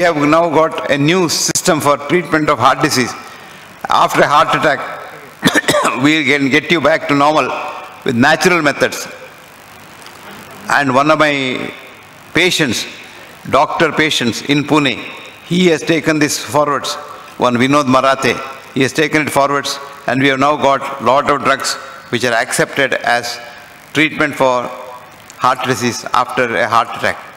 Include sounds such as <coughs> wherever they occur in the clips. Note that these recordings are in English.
We have now got a new system for treatment of heart disease. After a heart attack, <coughs> we can get you back to normal with natural methods. And one of my patients, doctor patients in Pune, he has taken this forwards. One Vinod Marathe, he has taken it forwards and we have now got lot of drugs which are accepted as treatment for heart disease after a heart attack.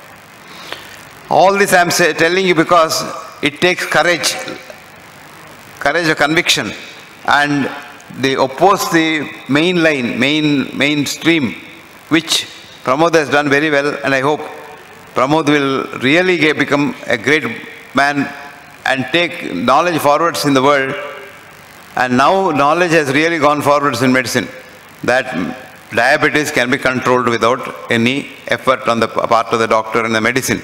All this I am say, telling you because it takes courage, courage of conviction and they oppose the main line, main mainstream, which Pramod has done very well and I hope Pramod will really get, become a great man and take knowledge forwards in the world. And now knowledge has really gone forwards in medicine that diabetes can be controlled without any effort on the part of the doctor and the medicine.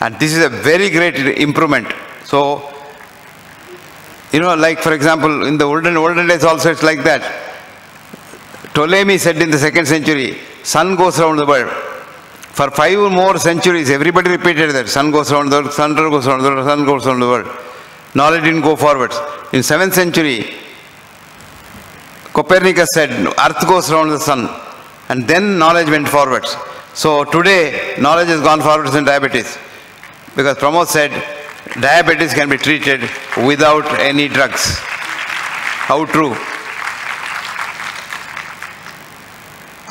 And this is a very great improvement. So, you know, like for example, in the olden, olden days also it's like that. Ptolemy said in the second century, sun goes around the world. For five more centuries, everybody repeated that sun goes around the world, sun goes around the world, sun goes around the world. Knowledge didn't go forwards. In seventh century, Copernicus said, earth goes around the sun. And then knowledge went forwards. So today, knowledge has gone forwards in diabetes. Because Pramod said, diabetes can be treated without any drugs. How true.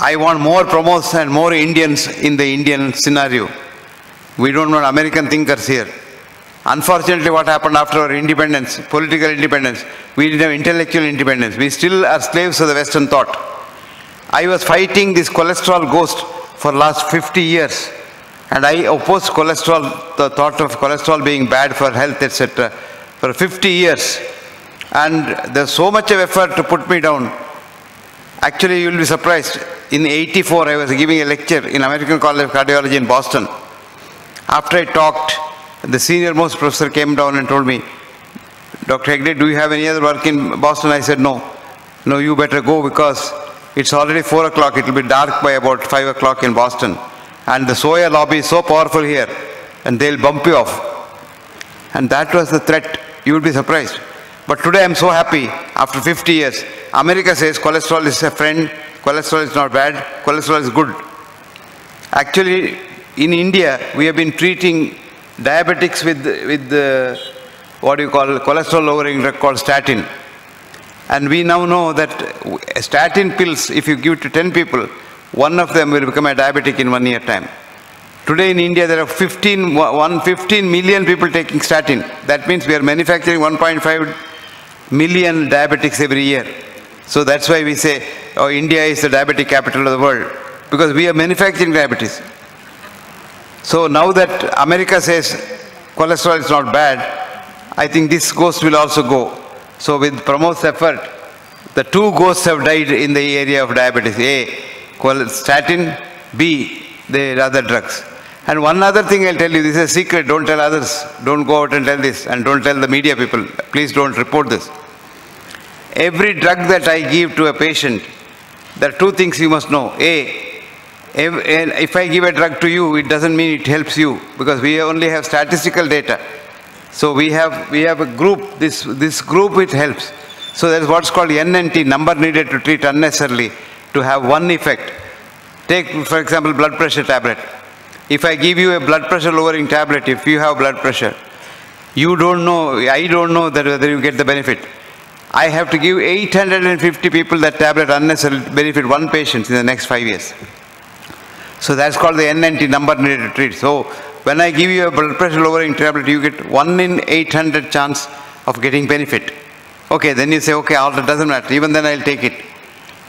I want more Pramods and more Indians in the Indian scenario. We don't want American thinkers here. Unfortunately, what happened after our independence, political independence, we didn't have intellectual independence. We still are slaves of the Western thought. I was fighting this cholesterol ghost for last 50 years. And I opposed cholesterol, the thought of cholesterol being bad for health, etc. for 50 years. And there's so much of effort to put me down. Actually, you'll be surprised. In 84, I was giving a lecture in American College of Cardiology in Boston. After I talked, the senior most professor came down and told me, Dr. Hegde, do you have any other work in Boston? I said, no. No, you better go because it's already 4 o'clock. It will be dark by about 5 o'clock in Boston. And the soya lobby is so powerful here, and they'll bump you off. And that was the threat. You would be surprised. But today I'm so happy, after 50 years. America says cholesterol is a friend, cholesterol is not bad, cholesterol is good. Actually, in India, we have been treating diabetics with, with the, what do you call, cholesterol lowering drug called statin. And we now know that statin pills, if you give to 10 people, one of them will become a diabetic in one year time. Today in India, there are 15, one, 15 million people taking statin. That means we are manufacturing 1.5 million diabetics every year. So that's why we say, oh, India is the diabetic capital of the world, because we are manufacturing diabetes. So now that America says cholesterol is not bad, I think this ghost will also go. So with Pramod's effort, the two ghosts have died in the area of diabetes. A, statin, B, the other drugs. And one other thing I'll tell you, this is a secret, don't tell others. Don't go out and tell this, and don't tell the media people. Please don't report this. Every drug that I give to a patient, there are two things you must know. A, if I give a drug to you, it doesn't mean it helps you, because we only have statistical data. So we have, we have a group, this, this group it helps. So is what's called NNT, number needed to treat unnecessarily, to have one effect. Take, for example, blood pressure tablet. If I give you a blood pressure lowering tablet, if you have blood pressure, you don't know, I don't know that whether you get the benefit. I have to give 850 people that tablet unnecessarily benefit one patient in the next five years. So that's called the NNT number needed to treat. So when I give you a blood pressure lowering tablet, you get 1 in 800 chance of getting benefit. Okay, then you say, okay, all that doesn't matter. Even then I'll take it.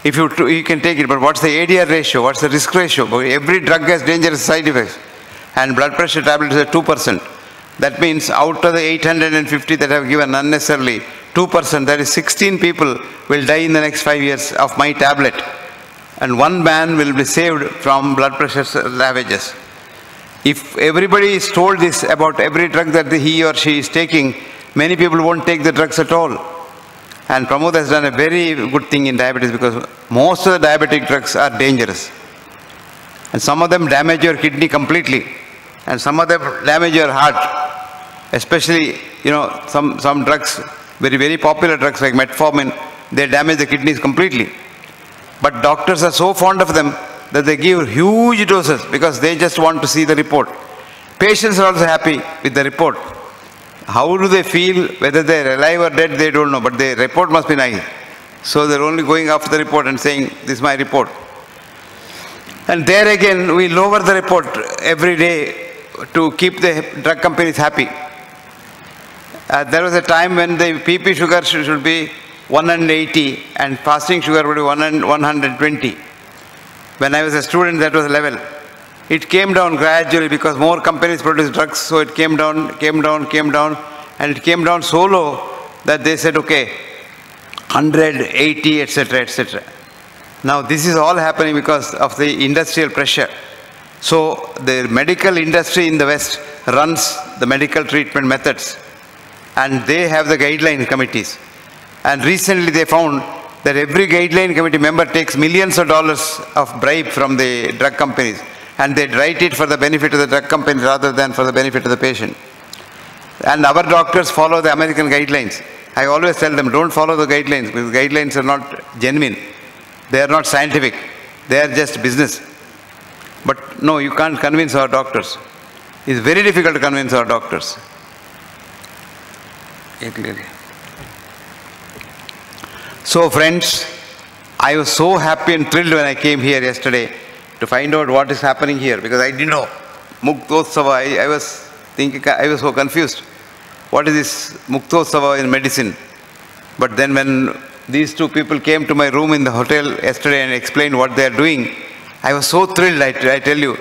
If you, you can take it, but what's the ADR ratio? What's the risk ratio? Every drug has dangerous side effects. And blood pressure tablet is at 2%. That means out of the 850 that I've given unnecessarily, 2%, that is 16 people will die in the next five years of my tablet. And one man will be saved from blood pressure ravages. If everybody is told this about every drug that he or she is taking, many people won't take the drugs at all. And Pramod has done a very good thing in diabetes because most of the diabetic drugs are dangerous. And some of them damage your kidney completely. And some of them damage your heart. Especially, you know, some, some drugs, very, very popular drugs like metformin, they damage the kidneys completely. But doctors are so fond of them that they give huge doses because they just want to see the report. Patients are also happy with the report. How do they feel, whether they're alive or dead, they don't know, but the report must be nice. So they're only going after the report and saying, this is my report. And there again, we lower the report every day to keep the drug companies happy. Uh, there was a time when the PP sugar should be 180 and fasting sugar would be 120. When I was a student, that was level. It came down gradually because more companies produced drugs, so it came down, came down, came down, and it came down so low that they said, okay, 180, etc., etc. Now, this is all happening because of the industrial pressure. So, the medical industry in the West runs the medical treatment methods, and they have the guideline committees. And recently they found that every guideline committee member takes millions of dollars of bribe from the drug companies and they'd write it for the benefit of the drug company rather than for the benefit of the patient. And our doctors follow the American guidelines. I always tell them, don't follow the guidelines because guidelines are not genuine. They are not scientific. They are just business. But no, you can't convince our doctors. It's very difficult to convince our doctors. So friends, I was so happy and thrilled when I came here yesterday to find out what is happening here because I didn't know. Muktotsava, I, I was thinking, I was so confused. What is this Muktotsava in medicine? But then when these two people came to my room in the hotel yesterday and explained what they are doing, I was so thrilled, I, I tell you.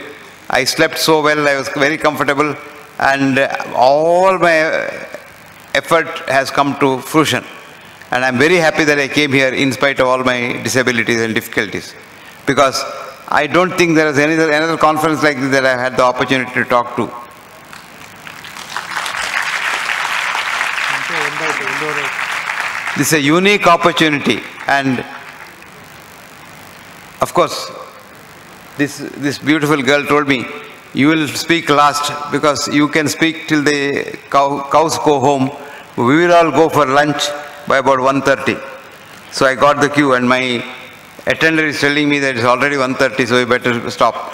I slept so well, I was very comfortable, and all my effort has come to fruition. And I'm very happy that I came here in spite of all my disabilities and difficulties. Because I don't think there is any, another conference like this that I've had the opportunity to talk to. This is a unique opportunity and of course this, this beautiful girl told me you will speak last because you can speak till the cow, cows go home. We will all go for lunch by about 1.30. So I got the queue and my attendant is telling me that it's already 1.30 so you better stop.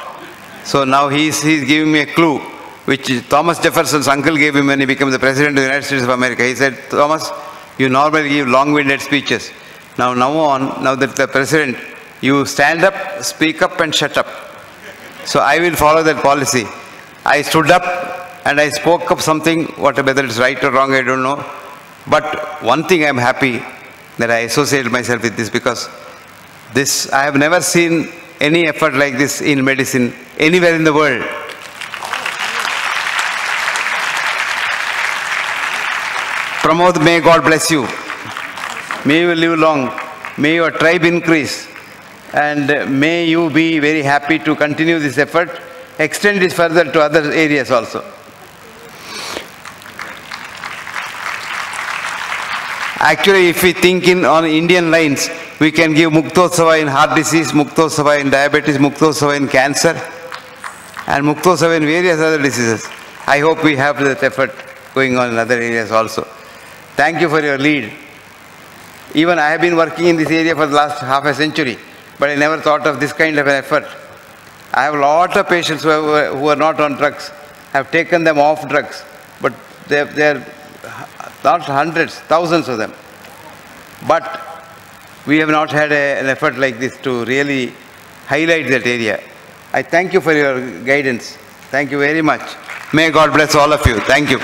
So now he's, he's giving me a clue which Thomas Jefferson's uncle gave him when he became the President of the United States of America. He said, Thomas, you normally give long-winded speeches. Now, now on, now that the President, you stand up, speak up and shut up. So I will follow that policy. I stood up and I spoke up something, whether it's right or wrong, I don't know. But one thing I'm happy that I associated myself with this because this, I have never seen any effort like this in medicine anywhere in the world. Pramod, may God bless you. May you live long. May your tribe increase. And uh, may you be very happy to continue this effort. Extend this further to other areas also. Actually, if we think in on Indian lines, we can give Muktotsava in heart disease, Muktotsava in diabetes, Muktotsava in cancer, and Muktotsava in various other diseases. I hope we have that effort going on in other areas also. Thank you for your lead. Even I have been working in this area for the last half a century, but I never thought of this kind of an effort. I have a lot of patients who are, who are not on drugs, I have taken them off drugs, but they are not hundreds, thousands of them. But we have not had a, an effort like this to really highlight that area. I thank you for your guidance. Thank you very much. May God bless all of you. Thank you.